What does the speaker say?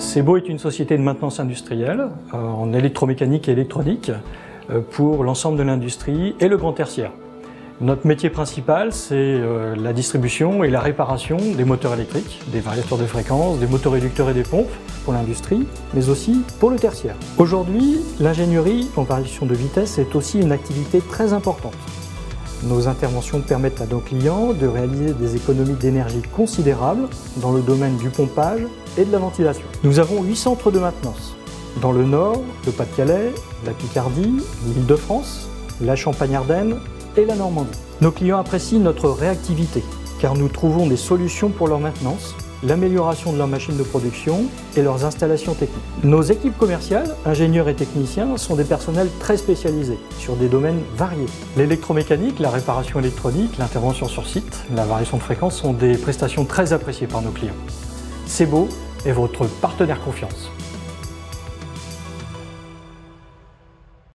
Sebo est une société de maintenance industrielle euh, en électromécanique et électronique euh, pour l'ensemble de l'industrie et le grand tertiaire. Notre métier principal, c'est euh, la distribution et la réparation des moteurs électriques, des variateurs de fréquence, des moteurs réducteurs et des pompes pour l'industrie, mais aussi pour le tertiaire. Aujourd'hui, l'ingénierie en variation de vitesse est aussi une activité très importante. Nos interventions permettent à nos clients de réaliser des économies d'énergie considérables dans le domaine du pompage et de la ventilation. Nous avons 8 centres de maintenance dans le Nord, le Pas-de-Calais, la Picardie, l'Île-de-France, la Champagne-Ardenne et la Normandie. Nos clients apprécient notre réactivité car nous trouvons des solutions pour leur maintenance, l'amélioration de leurs machines de production et leurs installations techniques. Nos équipes commerciales, ingénieurs et techniciens, sont des personnels très spécialisés sur des domaines variés. L'électromécanique, la réparation électronique, l'intervention sur site, la variation de fréquence sont des prestations très appréciées par nos clients. C'est beau votre partenaire confiance.